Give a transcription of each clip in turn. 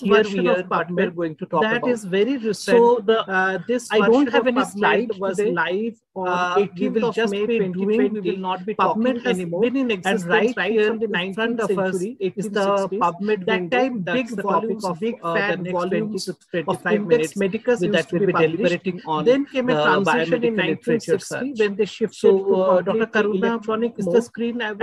this here of part we're going to talk that about. is very recent. So the uh, this I don't have any slide was today. live on uh, 18th of just May 2020. We will not be PubMed talking anymore. Been in existence and right, right here the in front of us is the PubMed that time big volumes of big uh, fat volumes of 25 minutes medicus with that will be deliberating on. Then came a uh, transition in 1960 when they shifted to uh, Dr. Karuna is the screen and.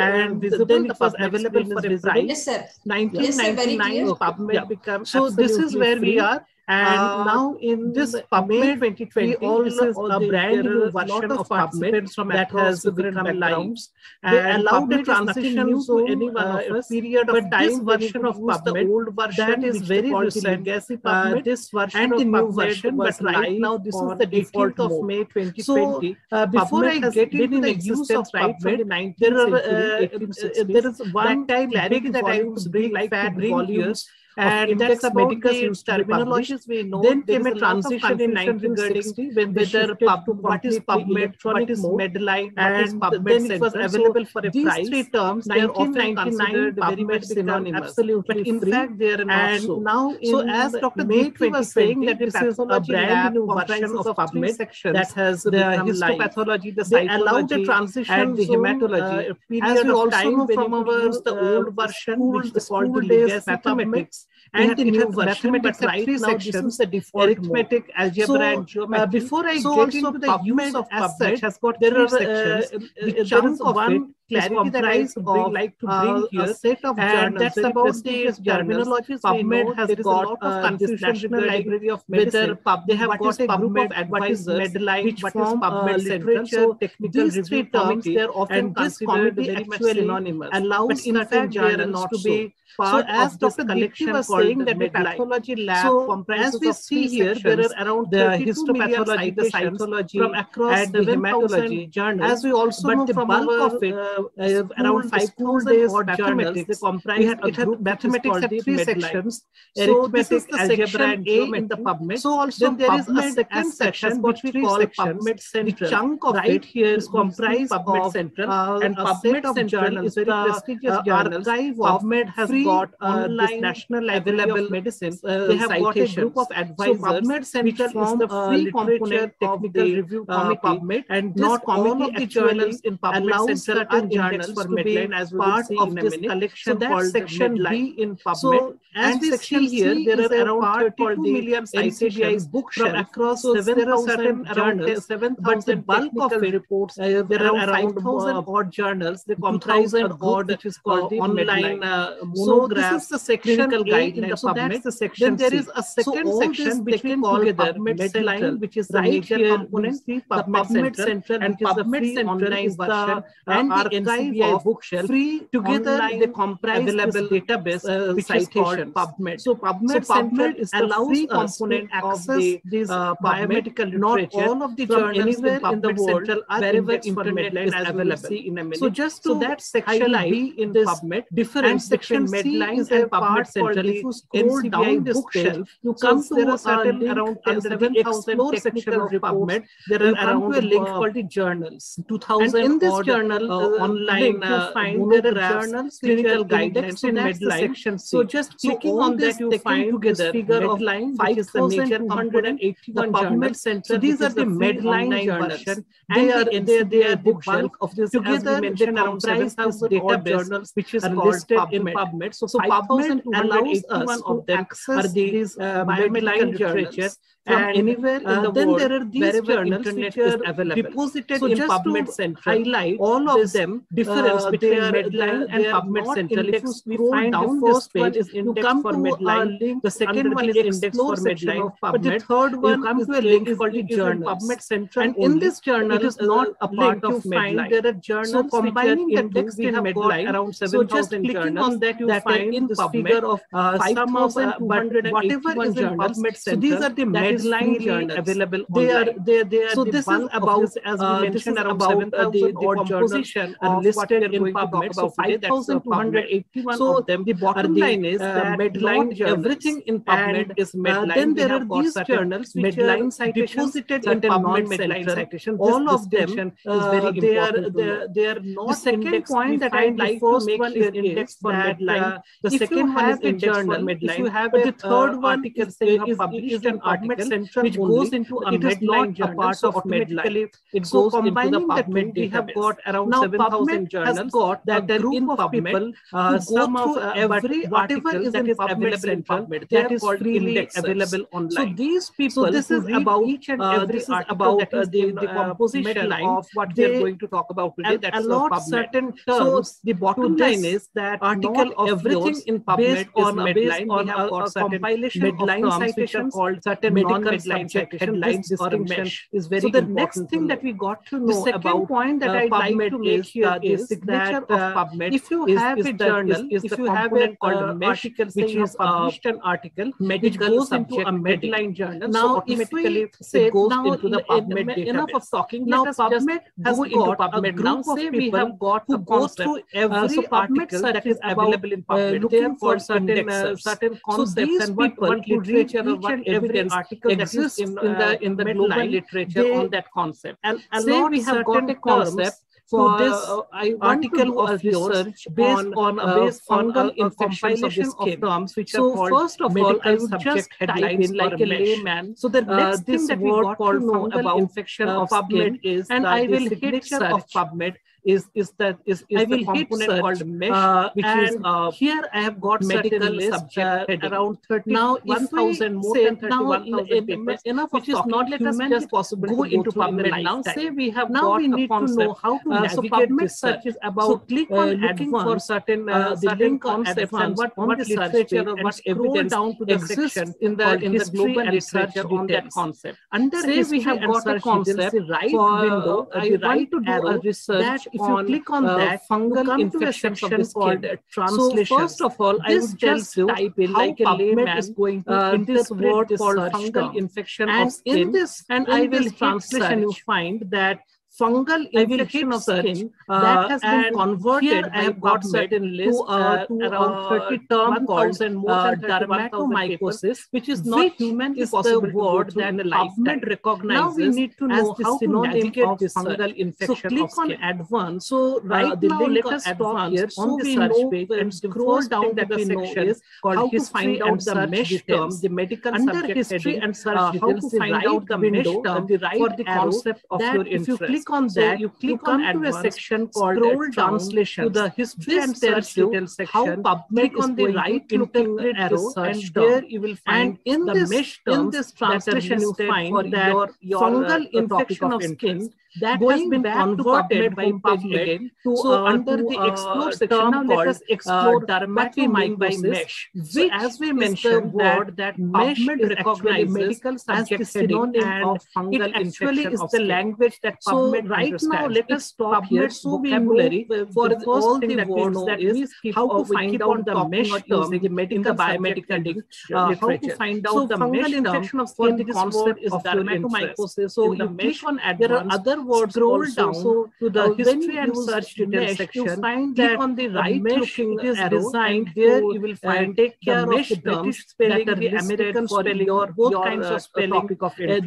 Then it was available for a price. 1999 PubMed became so this is where free. we are. And uh, now in this PubMed 2020, all this is a brand new version of PubMed from that has become lives. And they allowed the transition so anyone one of us. Period of but time this version of PubMed, old version that is very recent. Legacy uh, PubMed, uh, this version and the new version, but right now this is the 18th of May 2020. So, uh, before PubMed I get into the existence of PubMed, right there, are, uh, uh there is one time that I would bring like bring volumes and that's about medicus the terminologies we know. Then came a transition in 1960 when whether pub, what is PubMed, what is Medline, and is PubMed then it was available for a these price. These three terms, they are often considered PubMed synonymous. Absolutely but in free. fact, they are not and so. Now so as Dr. Deepthi was saying, that it is a brand new version of PubMed that has the histopathology, the they the transition and the hematology. Uh, as we also know from our the uh, old version, which is called the days mathematics and the new version. But right now, sections, this is the default arithmetic, mode. algebra, so, and geometry. Uh, before I so get into the use of asset, has got there are, uh, sections. Uh, uh, there is one clarity that I to uh, bring, like to bring uh, here, a set of and that's about the terminology. PubMed has uh, got a lot of confusion in the Library of Medicine. Whether pub, they have what got a PubMed, group of advisors, Medline, which uh, PubMed uh, Central. So technical these three terms, they're often considered very much synonymous. Allows in fact not to be part so as of Dr. collection was saying that the pathology lab so as we see here there are around the histopathology the cytology from across and the hematology journal as we also but the bulk of it uh, uh around five odd journals. They comprise had, it had mathematics three sections. So this is the section A in the PubMed. So also then there is a second section which we call PubMed Central. chunk of right here is comprised PubMed Central uh, and PubMed Central is very prestigious uh, journal. PubMed has got online national available medicine. They have got a group of advisors. So PubMed Central is the free component technical review committee, and not all of the journals in PubMed Central open journals for Medline as part of this collection so called section Medline. B in PubMed. So as and we section see here, there are around 32 million citations bookshelf across so 7,000 journals, 7, but the bulk of it, reports, uh, there are around 5,000 uh, odd journals, the 2,000 odd which is called uh, online uh, monographs, so the section guidelines. So that's the section. Then there is a second section between we call PubMed Central, which is the major component, the PubMed Central, and PubMed Central is the and the archive of bookshelf free together they comprise available database uh, which is called PubMed. So PubMed, so PubMed is the free component access the, this uh, biomedical literature not all of the journals anywhere in, in the world Central wherever internet is available. So just to so that section B in this PubMed different and section Medline is PubMed central. If you scroll down this bookshelf, you come to a certain around 7,000 technical PubMed. There are around a link uh, called the journals. 2000 in this journal uh, uh, online uh, monographs, journals, clinical guidelines so in Medline. So just clicking on that, you find together figure Medline, of 5,281 PubMed Center. So these are the medline journals. And they are, they are, they are the bulk of this. Together, they comprise this database, which is listed in PubMed. So, PubMed allows us to access these uh, uh, medline journals from and, anywhere in uh, the then world, there are these journals which are deposited so in PubMed Central. Highlight all of them uh, difference uh, between are, Medline and PubMed Central. If we scroll down first page, you come for Medline. The second one is index for Medline, but the third one come is to a link called the journal PubMed Central. And in this journal, it is uh, not a part of Medline. There are journals so combining the text in Medline around 7,000 journals. On that you that find in this PubMed, figure of uh, some of uh, but whatever is in PubMed Central. So these are the guidelines freelands. available they online. are they, they are so the this is about this, as we uh, mentioned around about uh, 7, uh, the, the composition are listed in PubMed so 5281 so of them the bottom line is uh, medline everything in PubMed is uh, medline then there are these journals which medline citations deposited in PubMed medline citation. all of them is uh, very important they are they are not second point that I'd like to make here index for medline the second one is index for medline But the third one is published an article which only, goes into a medline journal. Part so of medline. It so goes into the PubMed. We have got around 7,000 journals. Has got that a group in uh, of people uh, go through uh, every whatever is in PubMed Central that is freely available online. So these people, so this is about each and uh, every this is about uh, the, the composition of what we are going to talk about today. That's a lot certain terms. The bottom line is that article of everything in PubMed is on a, have on a, compilation of terms citations which are called certain non-headline subject, headlines mesh. Is very so the next thing that we got to know the second about point that uh, I'd PubMed like to make here uh, is, is that uh, if you is, have is a journal, is, if you have a called uh, mesh, article which is uh, published an article, which goes into a medline journal, now automatically it goes into the PubMed Enough of talking. Now PubMed has got a group of people who go through every article that is available in PubMed. Looking for certain certain concepts and what literature, what evidence exists in, in, the in the global line, literature they, on that concept. And Say we have got a concept for this uh, article of research based on, on uh, uh based on a, uh, a compilation of, of, terms which so are called first of all I would just type in like a layman. So the uh, next uh, thing that we got to know about infection of PubMed is and I will hit signature of PubMed is is that is, is I the component called mesh, uh, which is uh, here I have got medical subject uh, around 30 now 1,000 more than 31,000 papers, enough which is not let us just possible go, go into PubMed. Now say we have now got we need concept. to know how to uh, navigate uh, so PubMed search is about so click on looking for certain the link concepts and what what is literature or what evidence down to the section in the in the global literature on that concept. Under say we have got a concept right window, I want to do a research if on, you click on uh, that, fungal infections of the skin. Translation. So first of all, I would just you type in like a layman is going to uh, this word called fungal term. infection and of skin. In this, and in I will translation, you find that fungal infection of skin uh, that has been converted I have got certain list to, uh, to around uh, 30 term called uh, dermatomycosis, which is not which human is the word that the government recognizes now we need to know how to navigate this fungal infection. So click on advance. So uh, right the now, let us stop here. So we know page and scroll down that we know is how to find out the mesh term, the medical subject history and search how to find out the mesh term for the concept of your interest click on so that, you click you on to a section called scroll translation to the history this and search you section. How PubMed on the right interpret arrow, and there you will find in the this, mesh terms in this translation you find for that your, your fungal uh, infection of, of skin that Going has been converted by PubMed again to, so uh, under to, the uh, explore section now let us uh, explore uh, dermatomycosis which as we mentioned the word that PubMed recognizes medical as the synonym of fungal it actually is the language that PubMed right now, let us stop here. So we know for the first thing that we know uh, how to find out the mesh term in the biomedical. How to find out the mesh term for the concept is dermatomycosis. So the mesh one, there are other words also. to the uh, history and search details section, find that on the right looking is designed there you will uh, find take care of the British spelling, the American spelling, or both kinds of spelling,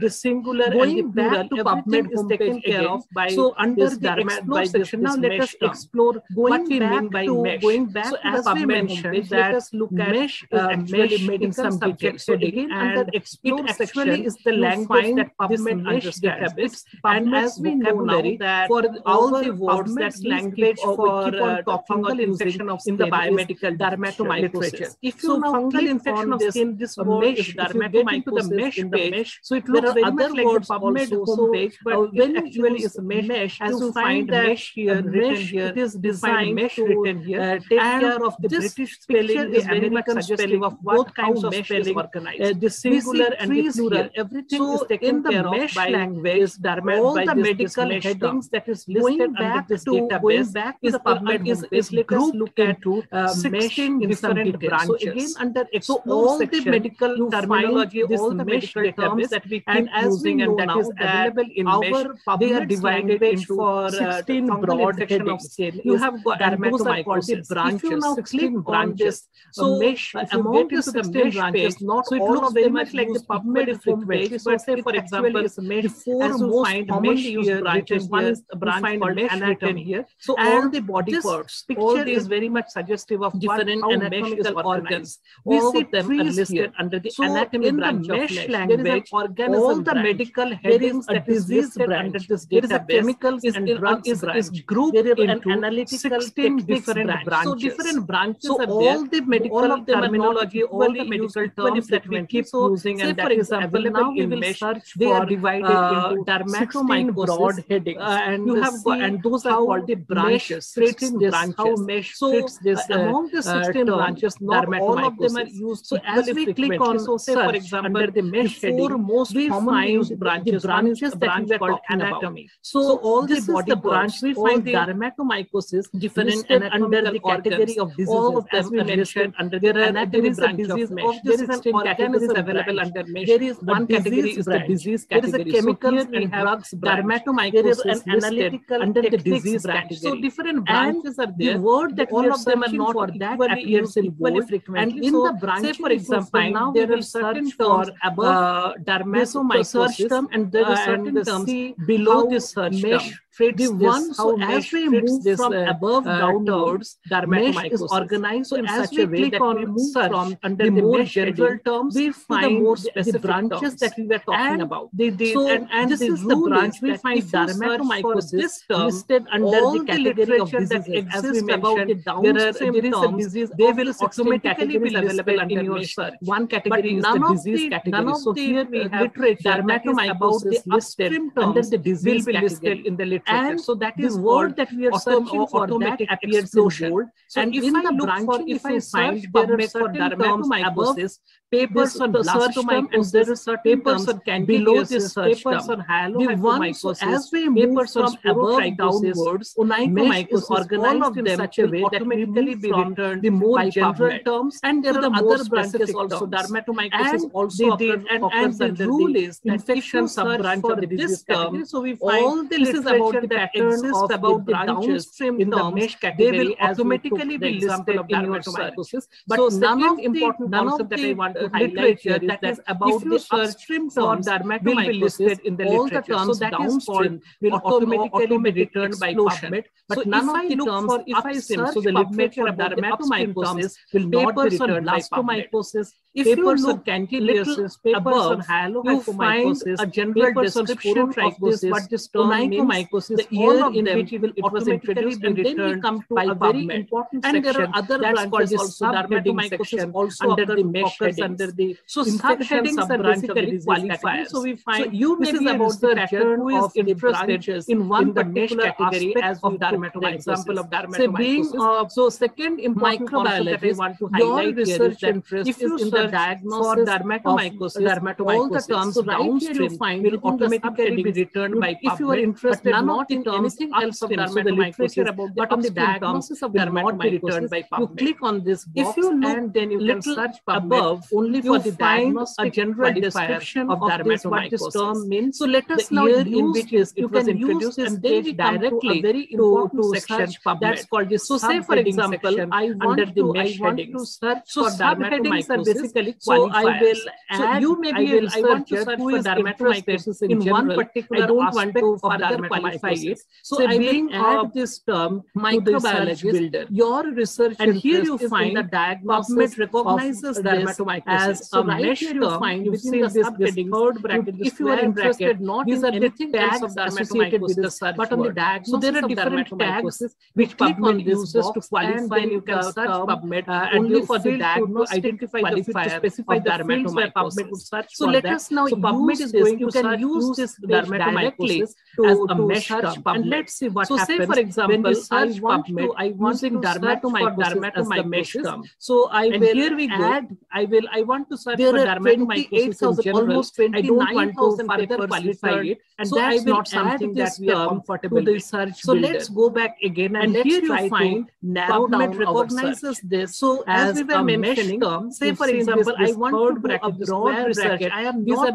the singular and the plural. back to Everything is taken care of off by so under this the explore by section. This, now let us term. explore going what we mean by to, mesh. Going back so as I mentioned, that let us look at mesh is actually mesh made in some detail. So again, and under explore it actually is the language that PubMed understands. And as we know now that for all the words that language for uh, fungal infection of in the biomedical dermatomycosis. If you now fungal infection of skin, this word is dermatomycosis the mesh page. So it looks very much like the PubMed homepage, but when actually is mesh. mesh, As you find find that mesh here, uh, mesh, here, it is designed mesh written here. uh, take And care of the British spelling, the American spelling of of what both kinds of spelling organized. uh, the singular and the plural. Everything So is taken in the care of mesh by language, is all the this- this medical term. headings that is Going listed under back this to going database back is PubMed is, is grouped look at into uh, mesh 16 in different branches. So again, under So all the medical terminology, all the medical terms that we keep using and that is available in our mesh, they are divided into for, uh, 16 uh, broad headings. You have got, and those are called the branches. If you now click branches, this, so uh, mesh, if you among the mesh branches, page, not so it looks very much like the PubMed frequency. So say, for example, is mesh, the four as you find mesh here, branches, one is a branch called anatomy here. So all the body parts, picture is very much suggestive of different anatomical organs. We see them are listed under the anatomy branch of mesh. Language, there is an all the medical headings are listed under this is a chemicals is, and drugs is, branch. is grouped into an analytical 16 different branches. branches. So different branches so are all there. The medical all of the terminology, all the medical terms that we keep so, using and that is available in mesh, they are divided uh, into dermatomycosis, broad headings. Uh, and you have got, and those are called the branches, 16 branches. How mesh so this, uh, among the uh, 16 branches, not all of them are used. So as we click on, so say for example, the mesh heading, most we find branches, branches that we were talking anatomy. So, so all this the body is the branch we find the dermatomycosis different and under the category organs. of diseases. All of them, as we mentioned, under there are anatomy there is disease of, of there is an organism available under mesh. There is one, category is the disease category. There is a chemical so and drugs dermatomycosis and analytical under the disease. So different branches are there. The word that all of them are not for that appears in bold. And in the branch, for example, now there are certain terms above uh, dermatomycosis and there are uh, certain terms below this das hört mich. freights the this, so as we move this, from uh, above uh, downwards, the mesh is organized so in as such we a way click that on we move from under the, the more general terms we find the more specific the branches terms. that we were talking and about. The, the, so and, and this is the branch we find dermatomycosis this term listed under the category of diseases that exists about the downstream terms. They will automatically be available under your search. One category is the disease category. So here we uh, have literature about the upstream terms will be listed in the literature and so that is the word that we are searching for that appears in bold. So and if in I the branching, if I find public for dermatomycosis, papers on blastomycosis, there is certain papers on candidiasis, papers on halomycosis, as we move from above downwards, onychomycosis is organized in such a way that we move from the more general terms and there are other branches also, dermatomycosis also occurs and, the rule is infection sub-branch of the disease term, so we find all the literature mentioned that earnest about the downstream in the mesh category they will automatically be listed in your search. But so none of important none of that I want to highlight here that is about the upstream terms will be listed in the literature. so that downstream will automatically be returned by PubMed. But none of the terms for if I so the literature about dermatomycosis will not be returned by PubMed. If you look papers on little above, you find a general description of this, what this term means, was the year in which will it was introduced, and then we come to a very PubMed. important and section there are other that's called the subheading also under the mesh headings. Under the so subheadings sub are basically qualifiers. So we find so you this is about the return who is interested in one particular category as of dermatomycosis. example of dermatomycosis. So second important microbiologist, want to highlight research interest if you is in the diagnosis dermatomycosis, dermatomycosis, all the terms so downstream will automatically be returned by PubMed. If you are interested, none not in terms of of so the literature about the but on the diagnosis of dermatitis be returned by PubMed. You click on this box if you look and then you can search above only for the diagnostic a general description of, of this term means. So let us now use, in which is, you can introduce this and then we directly to a very important to, to section PubMed. that's called the So say for example, I want the to, mesh headings. search so for subheadings are basically qualifiers. So I will so you may be I, want to search for dermatomycosis in, one particular aspect to of dermatomycosis five. So, so I will add this term microbiologist. Your research and here you find the diagnosis recognizes this as so a right mesh term. You find you've seen this, this third bracket. if you are interested not in anything else of associated with the search but on the diagnosis so there are different tags which PubMed uses to qualify. You can uh, search PubMed uh, only for the diagnosis to identify qualifier specify the fields where PubMed would search. So let us now use PubMed is going you can use this directly as a measure search. PubMed. And let's see what so happens say for when example, you search I want PubMed to, I want using to search for dermatomycosis as the mesh term. So I And will here we go. add, I will, I want to search there for dermatomycosis in 28,000, general. almost I don't want 29,000 to further qualify it. And So that's not something that we are comfortable with. So let's go back again and, And here you find narrow PubMed recognizes this So as as we were mentioning, term. say for example, I want to do a broad research. I am not are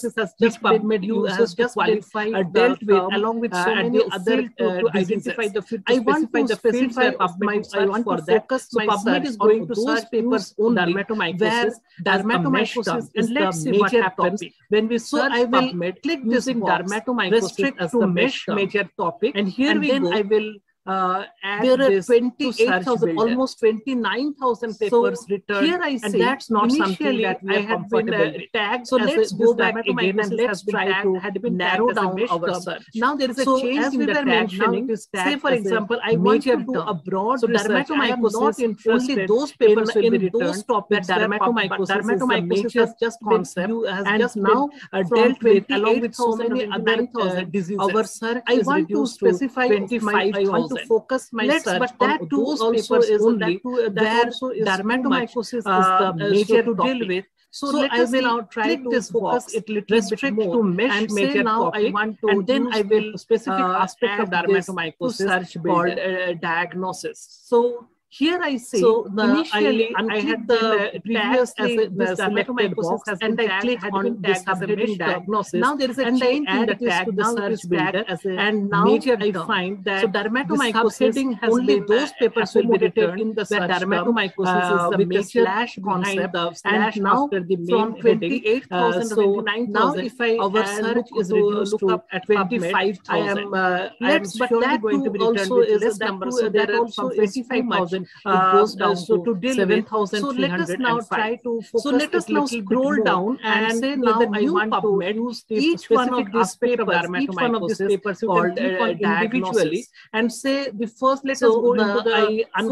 process has just been made users just qualify, uh, dealt with um, along with so uh, many other uh, to, to identify the fit, I want to the specify my, I want for to that. focus so PubMed is going to search papers on dermatomycosis, dermatomycosis and let's see what happens. when we search will click using dermatomycosis as the mesh major topic and here we go. I will uh, there are 28,000, almost 29,000 papers so returned. Here I say, that's not something that we I had been uh, tagged. So let's a, go back again and let's try to had been narrow down our search. Now there is so a change as in we the were mentioning, now, say for example, I want to do a broad so research. Dermatomycosis, only those papers in, will in those topics that dermatomycosis, is has just concept and just now uh, dealt with along with so many other uh, diseases. Our search I want to specify my focus my Let's, search but that on too those also is, only that too, that where also is dermatomycosis much, is uh, the uh, major so to topic. deal with. So, so let I will now try to this focus box, it little restrict bit more to mesh and say now topic, I want to and then I will specific uh, aspect of dermatomycosis called uh, diagnosis. So here I say, so the, initially I, I, had the previously as a, the selected box and I click on this updating diagnosis. Now there is a change in the tag to the search builder as a and now major I term. find that so dermatomycosis has only those papers uh, will be returned in the search dermatomycosis uh, is the major slash concept. the slash and now after the main from 28,000 uh, so if I our uh, search is uh, reduced to at 25,000 Let's uh, I am surely going to be returned with numbers so there are from 25,000 thousand. Uh, goes down so to. So let us now try to So let us now scroll down and, say now the new I PubMed use each one of these papers, each uh, one of these papers called individually, and say the first. Let us go into the uh, I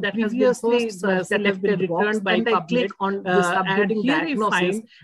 that has been first selected returned by click on uh, and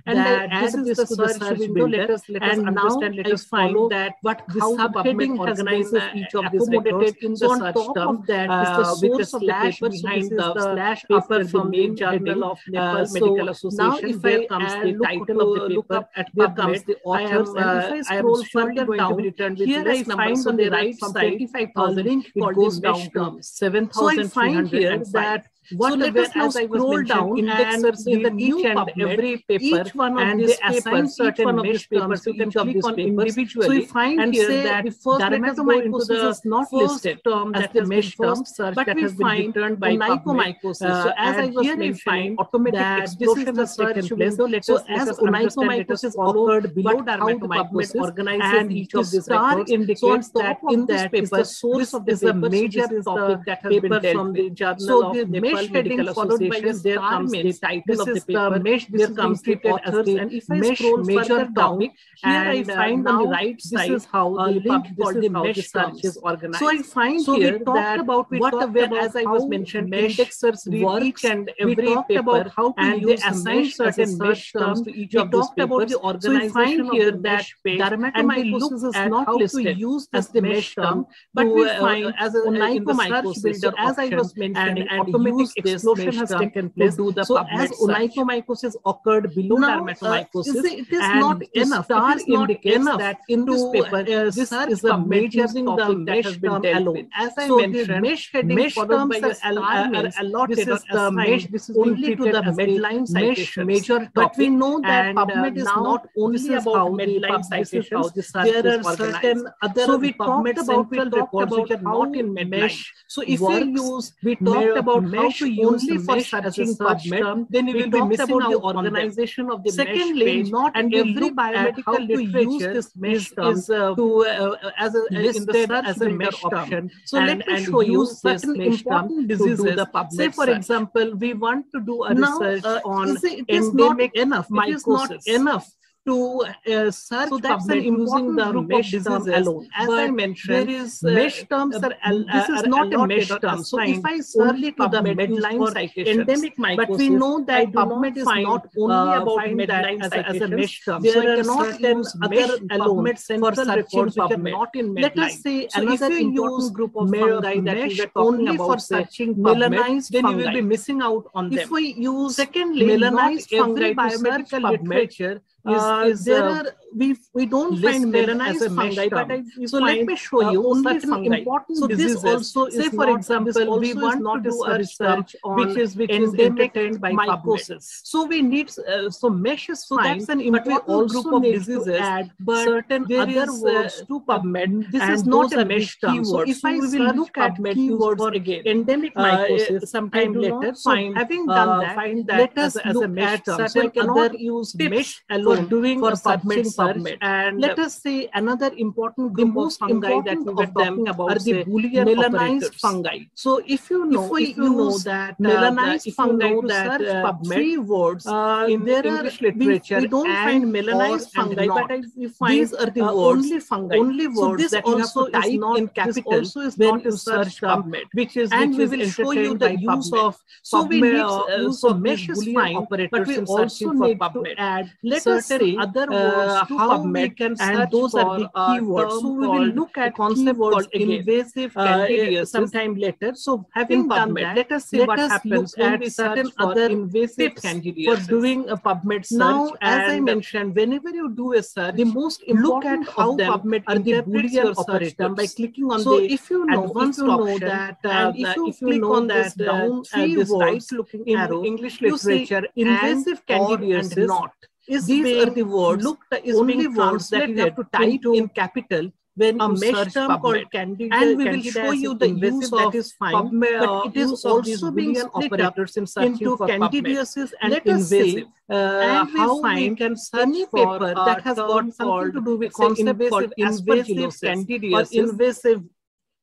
and that this is the search, window. Let us let us understand. Let us find that what the subheading organizes each of these records. So the on top of that is the source location behind the, slash after the main journal of Nepal uh, so Medical Association. Now if there I comes the title of the uh, paper, up at comes the authors, I am, uh, and if I scroll I further going down, to be returned with here less I find on the right side, 25,000, it goes down to 7,300. So I find here that what so let us now scroll down and in each PubMed, every paper each one of and these papers, each one of these papers, you can click on individually. So we find and here say that the first dermatomycosis is not listed term as the mesh term, search but that has been returned by PubMed. So uh, as I was mentioning, automatic explosion has taken place. So as onychomycosis occurred below dermatomycosis, organizes and each of these records. Indicates that in that paper, the source of the is paper, a major is topic that has been dealt from the Journal so of Nepal World Medical Association, there comes the title of the paper, mesh, comes the authors, and if I mesh scroll major topic, here I uh, find on the right side, this is how the link for the mesh search is organized. So I find here that about, we what, as I was mentioned, mesh indexers read and every paper, how and they assign certain mesh terms to each of these papers. So I find here that and we look at how to use as the mesh term, but we uh, find as a, in the search builder, as I was mentioning, and, automatic huge explosion has taken. Do the so as onychomycosis occurred below now, dermatomycosis, uh, it is not enough. Star it is not enough that in this paper, uh, this is a major topic that has been dealt with. As I so mentioned, mesh heading mesh followed by a star means, are allotted this is the mesh. This is only to the Medline citation. Major but we know that uh, PubMed is not only about Medline citations. There are certain other so we PubMed talked about, we talked about which are not in mesh. So if we use, we talked about mesh if we use only for searching term, um, then you will be missing out the organization of the Secondly, mesh Secondly, not and every biomedical literature use this mesh term um, is, uh, to uh, uh as a uh, in the as a mesh um, option. So and, let me show you certain important diseases. Say, for search. example, we want to do a now, research uh, on is it, endemic not enough. Mycosis. It is not enough to uh, search So that's an PubMed using the group of mesh term alone. As But I mentioned, is uh, mesh terms are, al- this is not a mesh term. So if I search to the PubMed Medline citations, endemic mycosis. but we know that PubMed is not only uh, about Medline as a- as a mesh term. There So I are cannot use other PubMed for central searching records which are PubMed. not in Let us say another important use group of fungi that we were talking only about, for searching melanized then you will be missing out on them. If we use Secondly, melanized fungi to search literature is, uh, is there we we don't find melanised fungi, but I, so let me show you only some important so diseases. This also say, for not, example, we want not to do a research which is which endemic is by mycosis. So we need uh, so mesh is so fine, that's an important group of diseases. Add, but certain other uh, words uh, to PubMed. This is not a mesh term. So if I will look at keywords for again endemic uh, mycosis, sometime later find having done uh, that, find that as a mesh term. So I cannot use mesh alone for doing for searching submit. And let us say another important the most important that we were talking about are the Boolean melanized fungi. So if you know, if, we, if you, know that melanized uh, fungi you know that uh, PubMed, three words uh, in their English literature, we, we don't find melanized fungi, but we find these are the uh, words, only fungi, only words so that also type is not in capital. also is not search PubMed, which is and we will show you the use of so we need use of mesh is fine, but we also need to add let us say other uh, words how PubMed, and those are the keywords. So we will look at concept called invasive uh, sometime later. So having done that, let us see let what us happens at certain other invasive for doing a PubMed search. Now, as I mentioned, whenever you do a search, the most important look at how PubMed are the Boolean operators by clicking on so the if you know, advanced if you know option, that, uh, and if you, if you click know on that uh, down uh, three words right looking in arrow, English literature, invasive candidiasis. not is These being, are the words, looked, is only words that you have to type in capital when a mesh term PubMed. called candidate and we will show you the use of that is fine PubMed, but it uh, is also being split up into candidiasis and Let invasive. uh, and we how find we can search any paper that has got something to do with concept invasive, invasive candidiasis, or invasive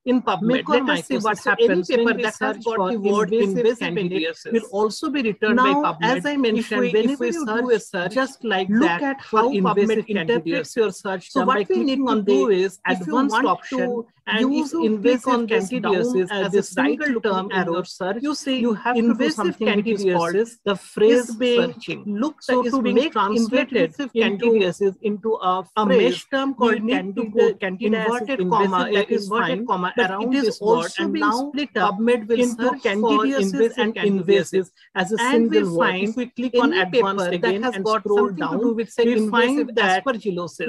in PubMed. Let us see what happens. Any paper that has got the word invasive, invasive in will also be returned now, by PubMed. As I mentioned, if we, whenever if we search, do a search, just like look that, at how PubMed interprets your search. So what we need to do is advanced option and use if invasive candidiasis as a single term arrow search, you say you have invasive candidiasis. The phrase being searching. Look, so to being make translated candidiasis into a, a mesh term called candida inverted comma that is inverted comma around it is also being split up into candidiasis and invasive as a single word. If we click on advanced again and scroll down, we find that aspergillosis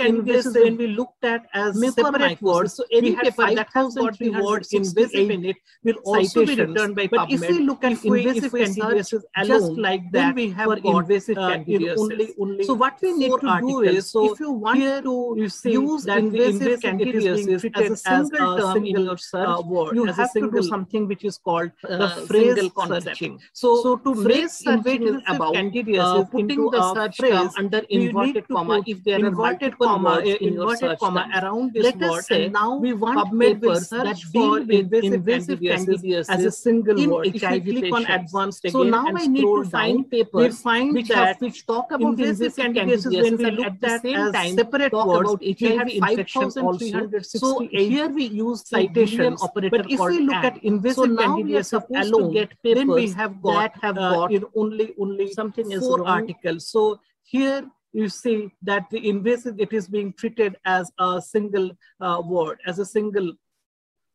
invasive when we looked at as separate words so any paper that has got the word invasive in it will also be returned by PubMed. But if we look at invasive candidiases just like that, we have got uh, invasive candidiases. So what we need to do is, if you want to use invasive candidiasis as a single term in your uh, search, you have to do something which is called uh, the phrase searching. So to phrase invasive is about candidiases putting the search term under inverted comma if there are inverted comma in comma around this word Let us say now now we want PubMed papers that deal with invasive candidiasis as a single in word. HIV click on advanced so now I need to find papers find which, have, which talk about invasive candidiasis when we look at the same time separate words. About HIV infection also. So here we use citations. But if we look at invasive candidiasis alone, then we have got that have uh, got only only something is four articles. So here you see that the invasive, it is being treated as a single uh, word, as a single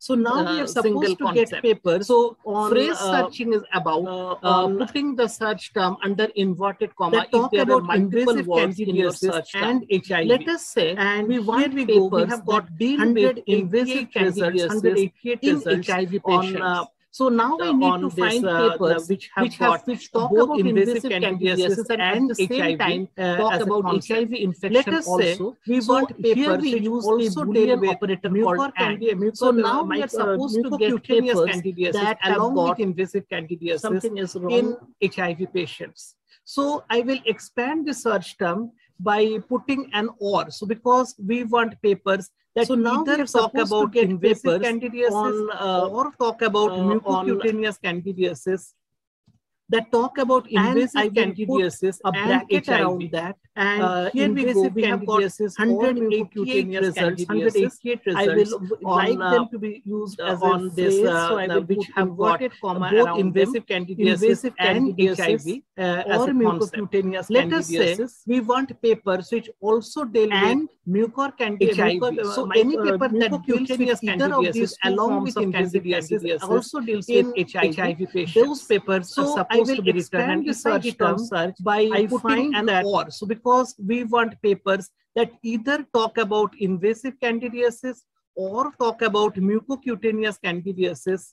so now uh, we are supposed to concept. get papers. So on, phrase uh, searching is about uh, uh putting the search term under inverted comma if there are multiple words in your search term. and HIV. Let us say and we want we papers go, we have got 100 invasive results, 188 uh, results in HIV patients. On, so now we need to find uh, papers which have, which, have which talk both about invasive candidiasis and, and at the same HIV, time uh, talk about HIV infection Let us also. Say we so want papers we use also deal with operator called and. So uh, now we are supposed to get papers that along with invasive candidiasis in HIV patients. So I will expand the search term by putting an or. So because we want papers that so now either talk about invasive candidiasis on, uh, or talk about uh, mucocutaneous candidiasis. that talk about invasive candidiasis, a bracket around that. And uh, here we go. We have got 188 results, 188 results. I will like uh, them to be used uh, on this, uh, so I will which have got comma uh, both invasive candidiasis, invasive and candidiasis HIV uh, or mucocutaneous Let us say we want papers which also deal and with mucor candidiasis. Uh, so any paper that deals with either of these along with invasive candidiasis also deals with HIV patients. Those papers so are supposed to be returned and research terms by putting an or. So because we want papers that either talk about invasive candidiasis or talk about mucocutaneous candidiasis.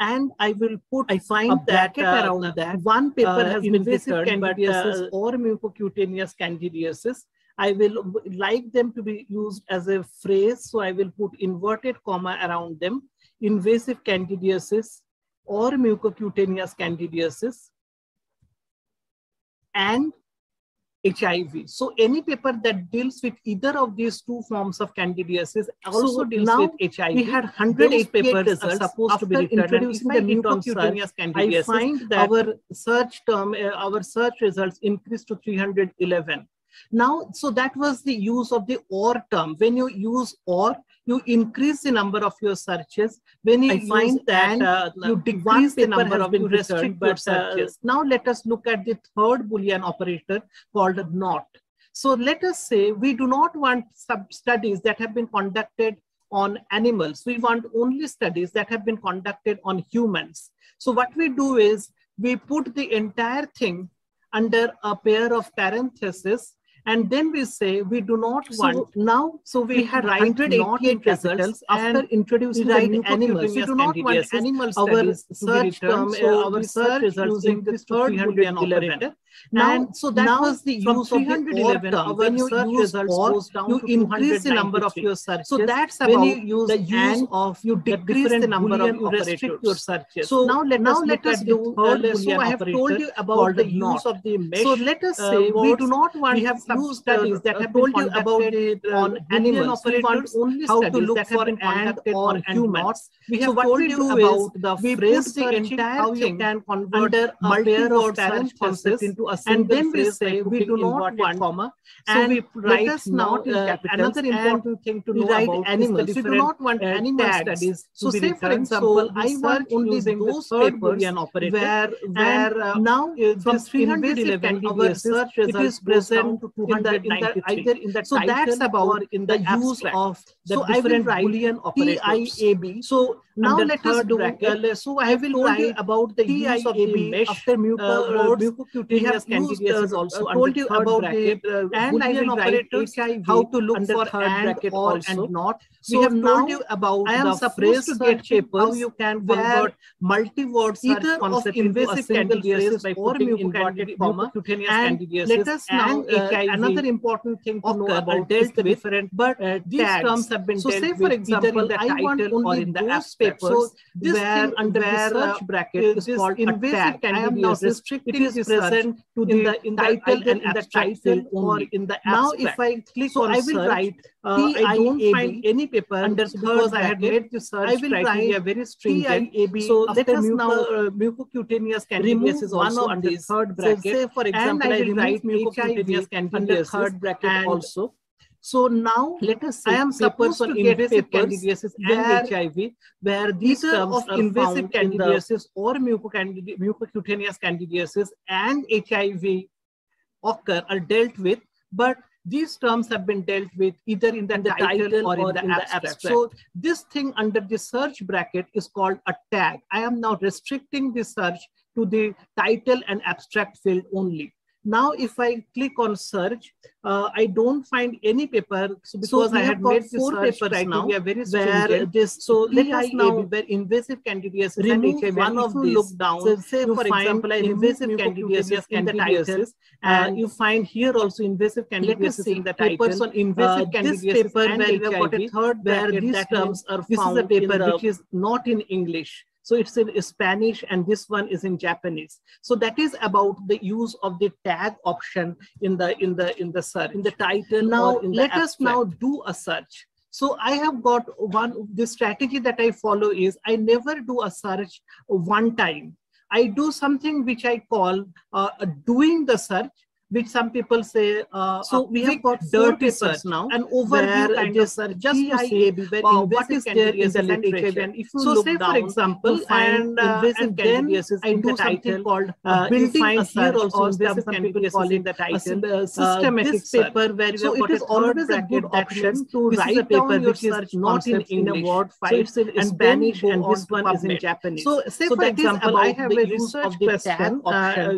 And I will put, I find that uh, around that one paper uh, has been invasive candidiasis uh, or mucocutaneous candidiasis. I will like them to be used as a phrase. So I will put inverted comma around them, invasive candidiasis or mucocutaneous candidiasis and HIV. So any paper that deals with either of these two forms of candidiasis also so deals with HIV. We had 108 papers results supposed to be introducing the new mucocutaneous candidiasis. I find that our search term, uh, our search results increased to 311. Now, so that was the use of the OR term. When you use OR, you increase the number of your searches. When you I find that uh, you decrease the number of your restrict your searches. Now let us look at the third Boolean operator called not. So let us say we do not want sub studies that have been conducted on animals. We want only studies that have been conducted on humans. So what we do is we put the entire thing under a pair of parentheses and then we say we do not so want now. So we, we had 188 results after introducing the new animals. We do not want animal. Our search term, so our search results using the third Boolean operator. Now, and so that now was the use of the term. When you use OR, you increase the number of your searches. So that's about when you use the use of you decrease the number of you restrict your searches. So now let now us let us do uh, so I have told you about the use of the mesh. So let us uh, say we do not want we have studies that uh, have been conducted on animals. We want only how to look for and or humans. We have so told you about the we phrase the entire thing can convert under a pair of concepts into a single and then we say we do not want comma. So we write us not uh, Another important thing to know about animals. We do not want uh, animal studies. So say for example, I work only those papers where where now from 311 our research results present to in the, in the, either in the so that's about in the, the use of the so different Boolean operators. So now let us do. Uh, so I will only about the use of the mesh after mucocutaneous uh, uh, uh, candidiasis also. Told you about bracket. the and Boolean operators. How to look for and or and not. So we have told you about. I am supposed papers. How you can convert multi-word either of invasive candidiasis by putting inverted comma. And let us now uh, another important thing to know about dealt with different but uh, these terms have been so say for example I want only in the abstract so this where, under the search bracket is called invasive candidiasis I am now restricting it is present to the, in the, in the title and in the title or in the abstract. Now, if I click so on I will write uh, I don't find any paper under because I had made the search I will criteria very stringent. So let us now uh, mucocutaneous candidiasis is also under third bracket. So say for example, I, will write mucocutaneous candidiasis third bracket also. So now let us say I am supposed to get invasive candidiasis and HIV, where these terms of invasive candidiasis or mucocutaneous candidiasis and HIV occur are dealt with, but these terms have been dealt with either in the, in the title, title, or, or in, the, in abstract. the, abstract. So this thing under the search bracket is called a tag. I am now restricting the search to the title and abstract field only. Now, if I click on search, uh, I don't find any paper. So because so I had made four papers now very where this so let us now where invasive candidiasis remove and one of these. look down so say for example I invasive candidiasis in the title and uh, you find here also invasive candidiasis in the title papers on invasive uh, candidiasis this paper where we have got a third where these terms are found this is a paper which is not in English so it's in Spanish and this one is in Japanese. So that is about the use of the tag option in the in the in the search in the title. Now let us now do a search. So I have got one, the strategy that I follow is I never do a search one time. I do something which I call uh, doing the search which some people say. Uh, so we have got dirty search now, an overview kind of search, just to say wow, what is there in the literature. And if you so look say, down, for example, and, uh, and then I do something called uh, building a search also invasive candidiasis in the title. Uh, systematic this paper where so it is always a good option to write a paper which is not in English. Word file. So in Spanish and this one is in Japanese. So say for example, I have a research question.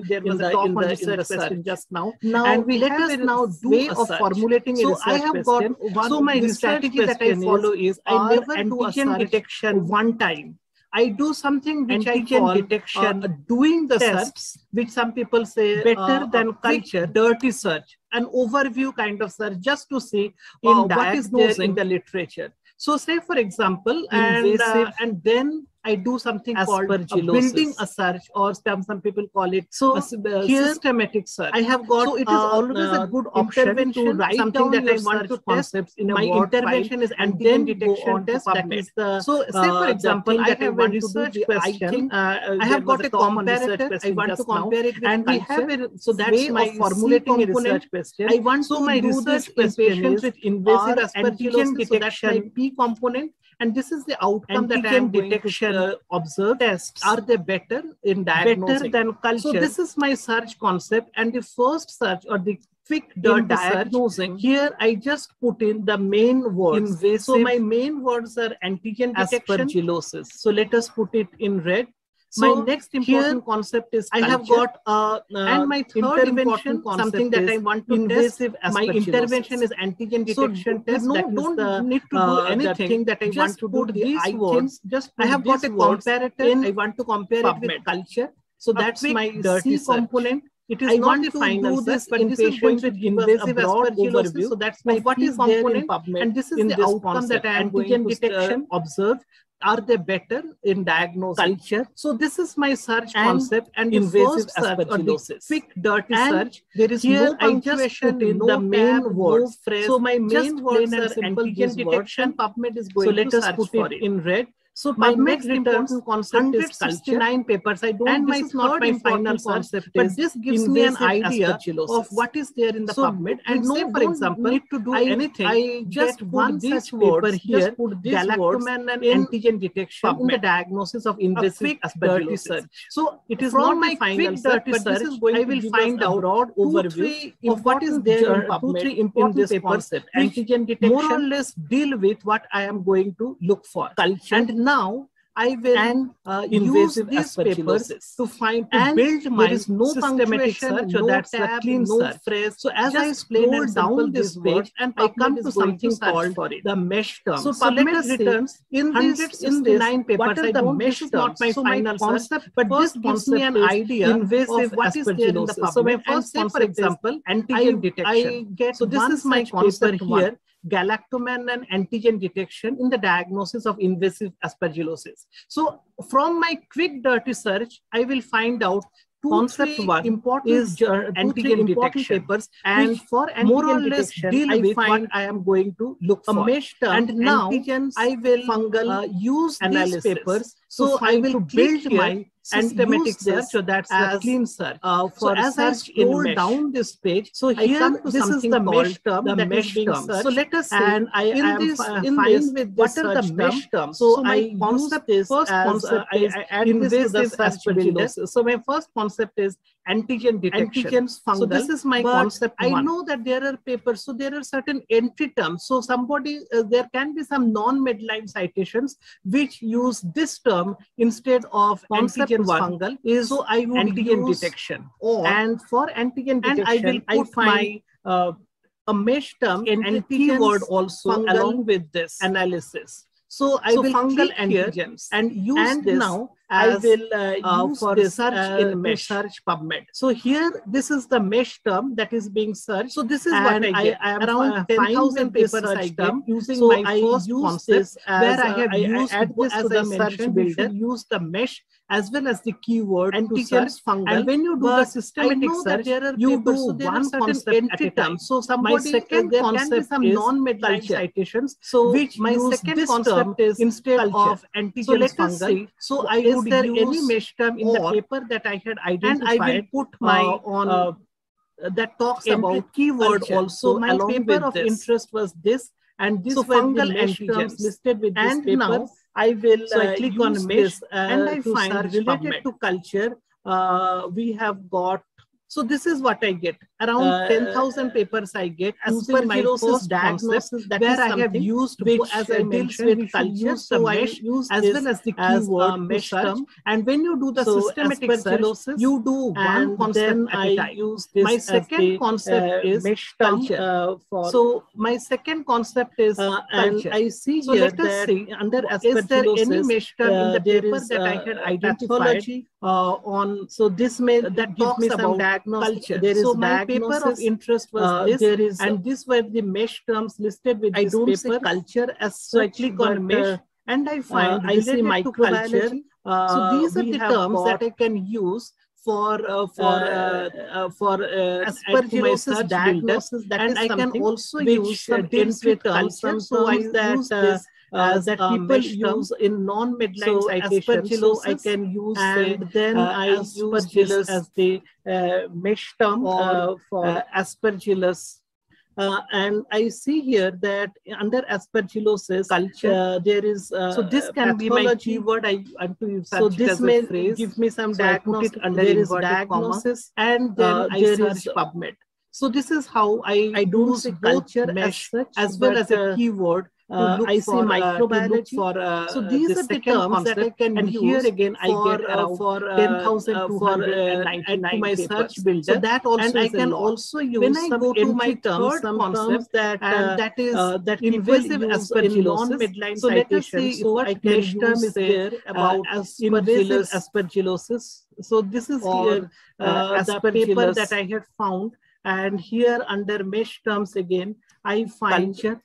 There was a talk on research question just now now. Now and we let us now do way of formulating so I have question. got one. So my strategy that I follow is I never do a detection one time. I do something which I call detection, uh, doing the tests, search, which some people say better uh, than culture, dirty search, an overview kind of search, just to see uh, what is there in the literature. So, say for example, and uh, and then I do something called building a search, or some, some people call it so a, a here, systematic search. I have got. So it is uh, always uh, a good option to write something that I want to concepts in a My intervention is and then detection test. That is the. So say for uh, example, I have a research question. Uh, I have got a comparator. I want to compare it, with and we have a so that's my formulating a research question. I want so my research question with invasive aspergillosis. So that's my P component and this is the outcome that I am detection to, uh, observed tests. Are they better in diagnosing? Better than culture. So this is my search concept. And the first search or the quick in diagnosing. Here I just put in the main words. Invasive so my main words are antigen detection. Aspergillosis. So let us put it in red. So my next important concept is I have got uh, uh, and my third important concept something that I want to invasive test. My intervention is antigen detection so, test. No, that don't the, need to do uh, anything that I want to do. These words. Just I have got a comparator. I want to compare PubMed. it with culture. So that's my dirty component. It is I not the final do this, but this is going to give us a broad overview. So that's my what is there in PubMed, and this is the outcome that I am going to detection observe are they better in diagnosis? Culture. So this is my search and concept and invasive aspergillosis. quick dirty and search. there is here no just put in no the main tab, words. no phrase so my main words are antigen detection. Pubmed is going so let us put it, it. in red so my next important concept is 169 papers. I don't, and this is not my final concept, but this gives me an idea of what is there in the so PubMed. And say, for example, need to do I, anything. I just one such paper here, put this galactomannan and antigen detection PubMed. in the diagnosis of invasive aspergillosis. So it is not my final search, but this is going I will find out broad overview of what is there in PubMed, two, three important papers, antigen detection, more or less deal with what I am going to look for. Culture and now I will and, uh, use these papers to find to and build my there is no systematic search, so no that's tab, clean no search. phrase. So as Just I scroll down this page and I come to something called for it. the mesh term. So, so let us returns in these in the nine papers. I the mesh terms. not my so final concept, but this gives me an idea invasive of what is there in the So my first, say for example, antigen detection. I get so this is my concept here galactomannan and antigen detection in the diagnosis of invasive aspergillosis. So from my quick dirty search, I will find out concept one important is uh, antigen detection papers and for more or less deal I with what I am going to look for. Mesh term and now antigens, I will fungal uh, use analysis. these papers. So I will build my systematic search. So that's as, a clean search. Uh, for so as I scroll down this page, so here this is the mesh term, the mesh term. So let us say, and I in am this, in this, with what are the mesh terms? So, so my concept is first concept uh, is I add this to the So my first concept is antigen detection. Antigens fungal. So this is my concept. I one. know that there are papers, so there are certain entry terms. So somebody, uh, there can be some non-Medline citations which use this term instead of concept antigen one. fungal. Is so I would antigen detection. Or, and for antigen detection, and I will put I my uh, a mesh term and keyword also along with this analysis. So I so will fungal antigens and use and this now I will uh, uh, use for search uh, in mesh. search PubMed. So here, this is the mesh term that is being searched. So this is and what I get. I, I am around uh, 10,000 papers I term using so my I first concept where I have used I add this as to the search builder. Use the mesh as well as the keyword antigens fungal. And when you do the systematic search, there are you do so one concept entry term. So somebody, my second there concept can be some non-Medline citations. So which my second concept is instead of antigens fungal. So I is there any mesh term in the paper that I had identified? And I will put my uh, on uh, that talks about keyword culture. also. So my paper of this. interest was this, and this so fungal mesh terms listed with this and paper. Now, I will so I uh, click on mesh uh, and I find related to culture. Uh, we have got So this is what I get. Around uh, 10,000 papers I get as per my first diagnosis that where I have used which as I mentioned with culture. So I use as well as the keyword mesh term. And when you do the so systematic search, you do one concept I use this my second the, concept uh, is mesh culture. Uh, for so my second concept is uh, and I see so here let us see under is there any mesh term in the paper that I had identified on so this may that gives me some culture. There is so my paper of interest was uh, this, there is, and this were the mesh terms listed with I this don't paper. culture as so I click on mesh, uh, and I find uh, I see microculture. Uh, so these are the terms that I can use for uh, for uh, uh, for uh, aspergillosis diagnosis, and I can also use some with terms, so I use that uh, that uh, people use in non-Medline so citation. So I can use and uh, then I use this as the mesh term or, for aspergillus. Uh, and I see here that under aspergillosis culture, uh, there is uh, so this can be my keyword. I want to use so this may phrase. give me some so diagnosis. there is diagnosis, comma, and then I there is PubMed. So this is how I, I do use culture as, as well as a keyword uh, I see microbiology. for uh, so these the are the terms concept. that I can and use. here again I get uh, for uh, 10,299 to my search builder. So that also and I can also use when I go to my terms, some concepts that and that is that invasive aspergillosis. So let us see so what I can term is there about invasive aspergillosis. So this is here uh, the paper that I had found. And here under mesh terms again, I find culture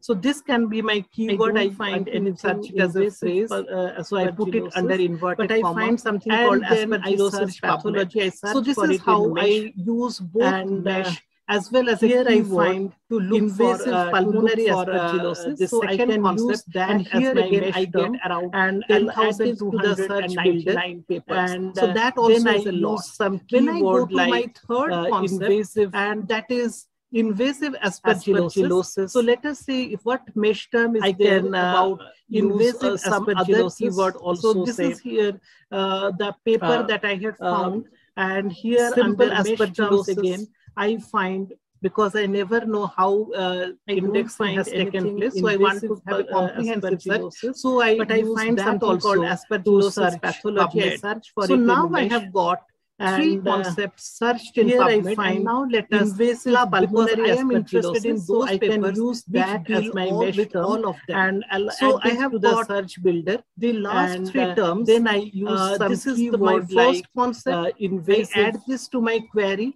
so this can be my keyword. I, I find in search as a phrase. Uh, so I put it under inverted but I comma. find something and called aspergillosis pathology. I so this is how I use both and, mesh uh, as well as here I find to look invasive for, uh, pulmonary for, aspergillosis. Uh, so I can use that and here again I get around and 10,299 papers. And so that also then I is a lot. some when I go to like my third uh, concept, invasive and that is invasive aspergillosis. aspergillosis. So let us see if what mesh term is I there can, uh, about invasive uh, some other keyword also. So this say, is here uh, the paper uh, that I had uh, found, and here simple under mesh terms again, I find because I never know how uh, indexing has taken place. So I want to have a uh, comprehensive search. So I but I find something called aspergillosis pathology. I search for so now I have got and, uh, concepts searched in here PubMed. I find now let us invasive pulmonary I am interested in those so I can use that as my all mesh term all of them. and I'll so I have the search builder the last and, three uh, terms. Then I use uh, some this is the, my like, first concept. Uh, invasive I add this to my query.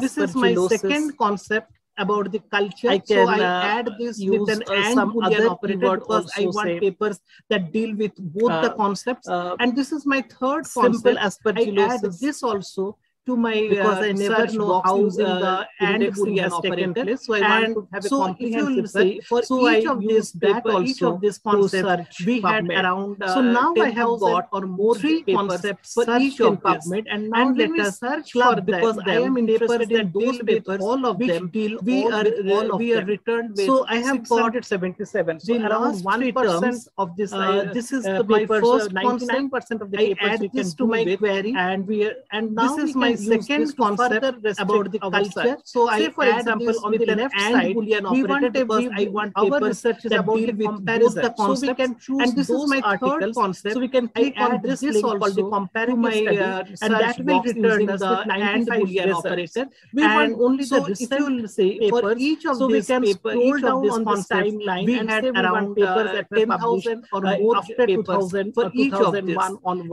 This is my second concept about the culture. I can, so I uh, add this use with an uh, and some boolean other operator because I want papers that deal with both the uh, concepts. uh, and this is my third simple concept. I add this also to my because uh, I never know how uh, the and boolean has taken place. So I and want to have a so comprehensive say, for so each I of these paper, each of these concepts search we had around. Uh, so now I have got or more three concepts for each of PubMed, and now and let when us search for because them, I am interested in those papers, all of which them deal we are all of we are returned with So I have got 677. So around one percent of this. uh, this is uh, the my first uh, concept. 99% of the I papers add we this can to my query, and we are, and now this is my second concept about the culture. So Say I for example, on the left side, boolean we want a- because I want our papers research is about the comparison. the So we can choose and this is my third concept. So we can click on this link also called the to my uh, and that will return us the with and 95 boolean operator. We want only the recent say papers. for each of so we can scroll down on this concepts, timeline we and had around papers uh, that 10,000 or uh, more after papers 2000 for each of this.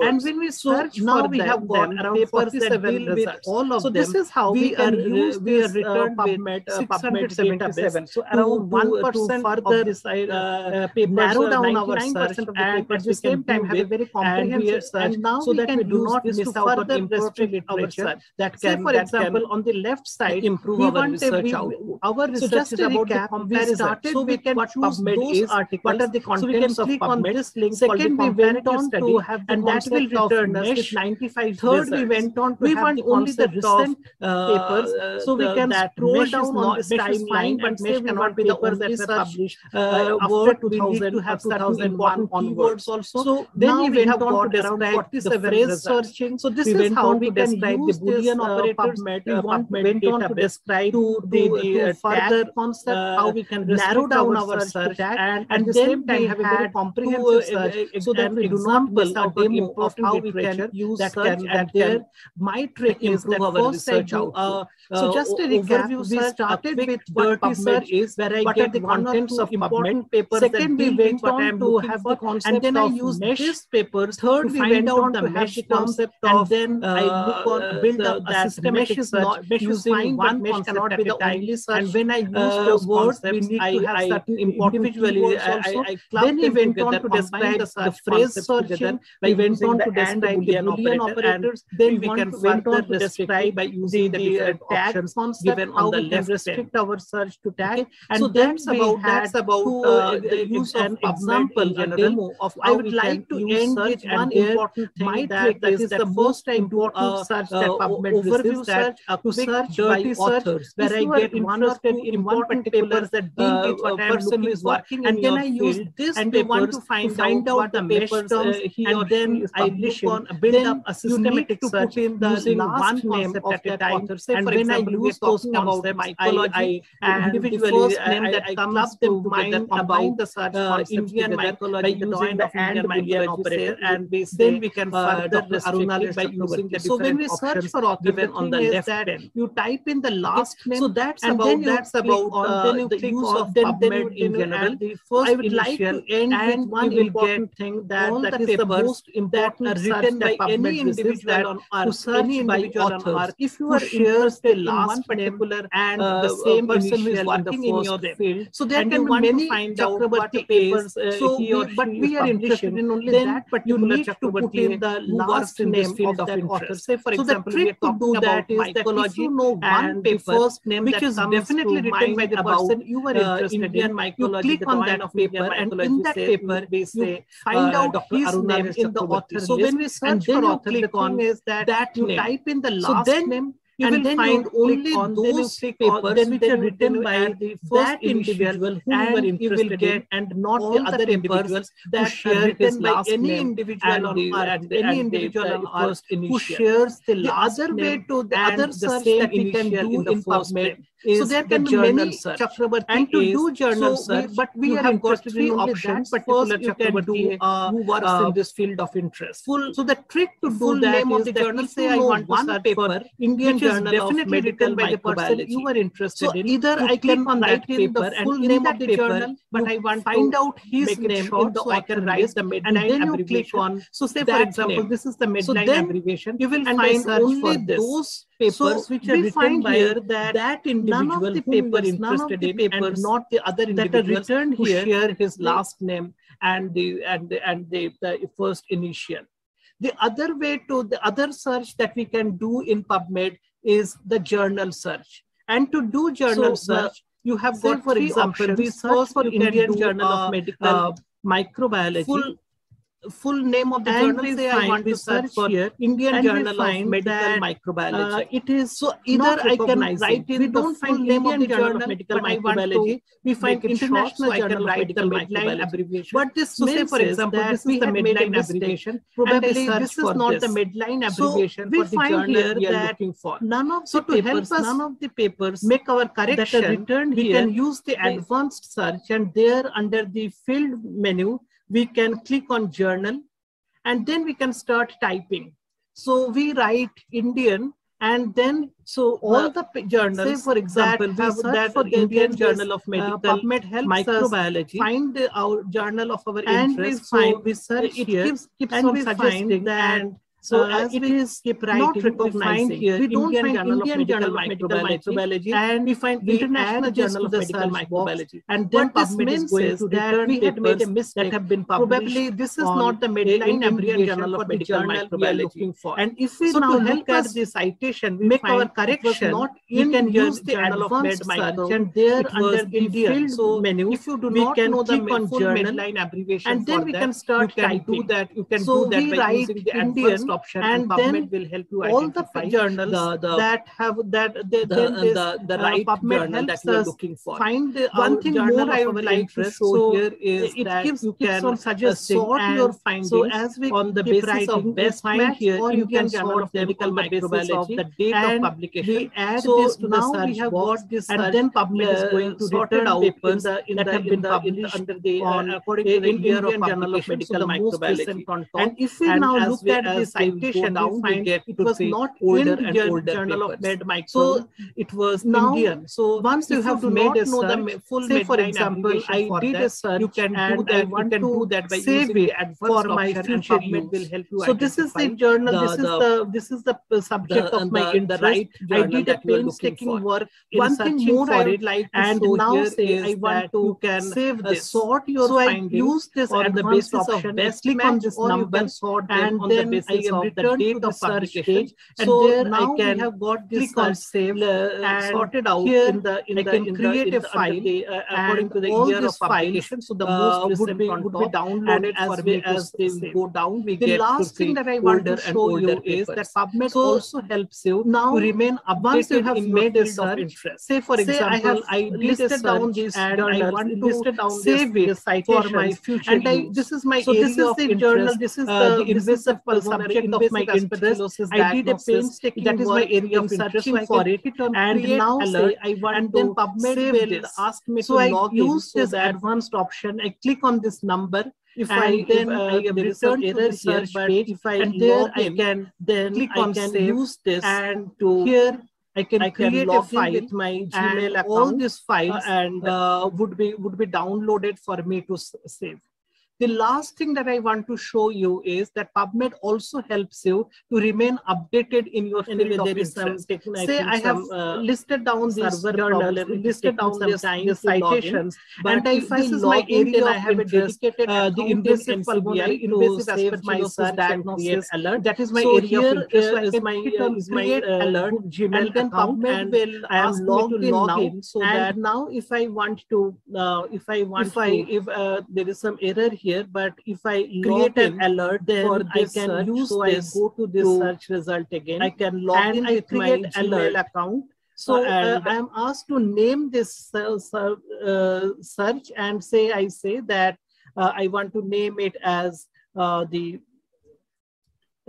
And when we search now for we have got them, around papers that 47 deal with results. all of so them, this is how we we can are, use we are this returned uh, PubMed, uh, PubMed 677. database So around one percent further, of this uh, uh, papers, narrow uh, down our 99% search of the and papers at the same time have a very comprehensive search and now so we that can we do not miss out on further important restrict our literature that Say can, for example, on the left side, improve we our research output. our research is about the comparison. So we can choose those articles. What are the contents so we can click on this link. Second, we went on to have the and that will return us with 95 Third, we went on to we have want the only the recent uh, papers. Uh, so we can scroll down on this timeline, but mesh cannot be the that were published uh, after 2000 to have certain important keywords also. So then we have on to describe the phrase searching. So this is how we can use the Boolean operators. We went on to describe the further concept, how we can narrow down our search and at the same time have a very comprehensive search so that we do not miss out of how we can use that and there my trick uh, is that first I do uh, so just a recap, we started with dirty search is where I get the contents of important papers. Second, we went on to have the concept and then I use these papers. Third, we went on to have the concept and then I uh, look on uh, build up mesh not mesh is fine, one mesh cannot be the only search. And when I use those words, we need to have certain individually. Then we went on to describe the phrase searching. We went on to describe the Boolean operators. Then we can further describe by using the tag concept, given on the left restrict our search to tag. Okay. And so that's about that's about uh, the use of example, a demo of I would like to end with one important thing my that, that is the most important uh, search that uh, PubMed overview search, a quick search dirty search, where I get interested in one particular that deal uh, with what person is working and then I use this and they want to find find out the mesh terms and then I look on build up a systematic search using one concept at a time. And when I use those about mycology, I, I individually I, name that I, comes them mind about the search uh, Indian mycology the and Indian operator, and we then we can uh, further it by using the So when we search for author, given on the left end, you type in the last name. So that's about that's about uh, the use of PubMed in general. I would like to end with one important thing that that is the most important written by any individual on earth, any on earth. If you are shares the last one particular and uh, the same person who is working in, your field. So there can be many find Chakrabarti papers. Uh, so we, but we are interested in only that particular you need to put in the last name of that author. Say for so example, the trick to do that is that if you know one paper, first name which is definitely written by the person you are uh, interested in, you click on that paper and in that paper you find uh, out his name in the author So when we search for author, the thing is that you type in the last name you and will find only those papers then which are written by the first individual who and were interested get, in and not the other individuals that share written by any individual on earth, any individual on earth who shares the last other way to the other search that we can do in PubMed so there can the be many search. Chakrabarti and to is, do journal so search, we, but we have got three options. Particular Chakrabarti uh, who works uh, in this field of interest. Full. So the trick to do that name of the journal. Say I want one paper, Indian Journal of Medical by the person you are interested so in. Either I click on that paper and full name of the journal, but I want to find out his name in the I can write the and then you click on. So say for example, this is the Medline abbreviation. You will find only those papers so which are written by here that, that individual none of the papers, interested in papers and not the other individuals that are who here, share his last name and the and the, and the, the first initial. The other way to the other search that we can do in PubMed is the journal search. And to do journal so search, you have got, for example, search for Indian Journal of Medical uh, Microbiology. Full full name of the and journal say I want to search for here, Indian Journal of Medical that, Microbiology. Uh, it is so either I can write in we don't find name of the Journal of Medical Microbiology. We find International Journal of Medical Microbiology abbreviation. What this so say, for example, this is the Medline abbreviation. Probably this is not the Medline abbreviation for the journal we are looking for. None of so to help us, none of the papers make our correction returned we can use the advanced search and there under the field menu we can click on journal and then we can start typing. So we write Indian and then so all the journals, say for example, that have that for Indian Journal of uh, Medical uh, PubMed helps Microbiology. Find the, our journal of our and interest. We find, so we search it here, keeps, keeps and on we suggesting that So uh, as it is not recognized here, we don't Indian find Journal Indian of Journal of Medical Microbiology, and we find we International Journal of Medical Microbiology. And then PubMed is going to that we had made a mistake that have been published. Probably this is not the Medline Indian Journal of Medical Microbiology. And if we so now look at the citation, we make our correction. Not we can use the Journal of Med and there under Indian so menu. If you do not know the full Medline abbreviation, and then we can start. You can do that. You can do that by using the Indian option and, and PubMed will help you all the journals the, the, that have that the, the, uh, the, the uh, right PubMed journal that you are looking for. Find the one thing more I would like to show so here is it that gives you can on uh, suggesting sort your findings. So as we on the basis of best find here, or you can sort medical microbiology of the date of publication. We add so this to now the we have got this and then PubMed is uh, going to sort it out papers in the, that have been published under the on according to the year of Journal of Medical Microbiology. And if we now look at this citation, down, we get it was not older in and older Journal papers. of Med Micro. So it was now, Indian. So once you have made a search, the full say for example, I did a search. You can do that. You can do that by save it for my future use. will help you. So this is the journal. this is the this is the uh, subject of my interest. Right I did a painstaking work. One thing more I would like and now say I want to can save this. Sort your so I use this on the basis of best click on this number sort and then I am returned to the search page. And so there now I can have got this save uh, and sorted out here in the in I the, can in create the, a file the, uh, according to the year of publication. So the uh, most would be, would be downloaded for me as they go down. We the get last thing that I want to show you is that PubMed also helps you now to remain once you have made a search. Say for example, I have I listed down this and I want to save it for my future. And this is my so this is the journal. This is the invisible subject of my interest. I did a painstaking that is my area of searching so for it and now alert, say I want and then PubMed will this. ask me so to I log use in this advanced option. I click on this number if and I then if, uh, I am return to the search page, if I and there I can then click on can save use this and to here I can I create a file with my Gmail account. All these files uh, and uh, would be would be downloaded for me to save. The last thing that I want to show you is that PubMed also helps you to remain updated in your field of interest. Some, Say I, I have some, uh, listed down these journal, listed down these citations, but and if this is my area I have a dedicated uh, the invasive pulmonary invasive my diagnosis alert. That is my so area of interest. So is my uh, is my uh, alert Gmail and then PubMed will I am logged in now. So that now if I want to, uh, if I want if I if uh, there is some error here here, but if I create an alert, then I can search. use so this. I go to this to, search result again. I can log and in I with my alert account. So uh, I am asked to name this uh, uh, search and say I say that uh, I want to name it as uh, the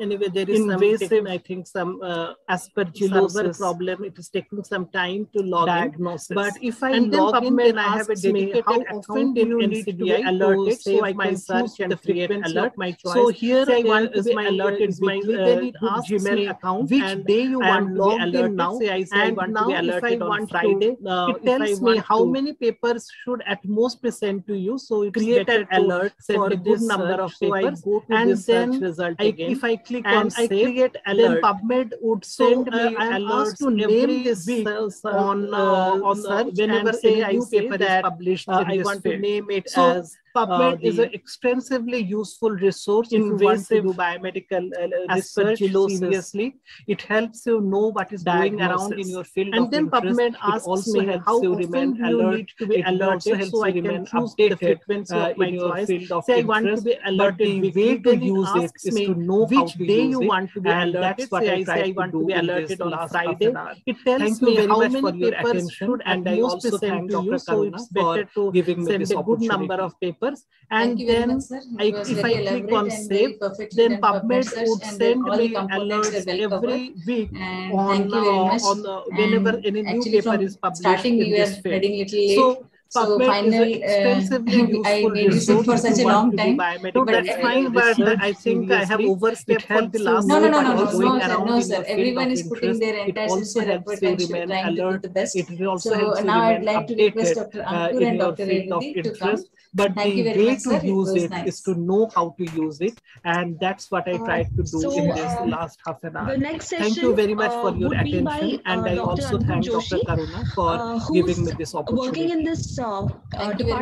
anyway there is invasive taking, i think some uh, aspergillosis. problem. It is taking some time to log diagnosis. In. but if i and log in then i have a dedicated how often do you need to be alerted so i can search and create alert my choice. so here say one is my alert is my uh, gmail account which day you want to be alerted. now say i say and i want to be alerted on friday uh, it tells me how many papers should at most be sent to you. So create an alert for a good number of papers and then if i click and on I save, create alert. Then PubMed would send so, uh, me alerts to name this week on, uh, on search whenever say I say that published uh, I want to name it as PubMed uh, is an extensively useful resource invasive biomedical uh, research seriously. It helps you know what is going around in your field and then interest. PubMed asks also me how you remain alert. need to be it alerted so I can choose the frequency uh, of my choice. Field of Say I want to be alerted. The way to use it is to know which day you want to be alerted. That's what I say I want to be alerted on Friday. It tells me how many papers should at most be sent to you. So it's better to send a good number of papers papers. And then much, I, if I click on save, then PubMed would send me alerts every week on, uh, on uh, whenever any new paper is published starting in this field. So So finally, uh, I made it for such a long time. No, that's fine, but I think I have overstepped for the last. No, no, no, no, no, no, sir. No, sir. Everyone is putting their entire sincere effort and trying to do the best. So now I'd like to request Dr. Ankur and Dr. Revati to come. But Thank the way much, to sir. use it, nice. is to know how to use it. And that's what I tried to do so, in this uh, last half an hour. The next session, thank you very much for uh, your attention. By, and I uh, also thank Dr. Karuna for giving me this opportunity. Working in this department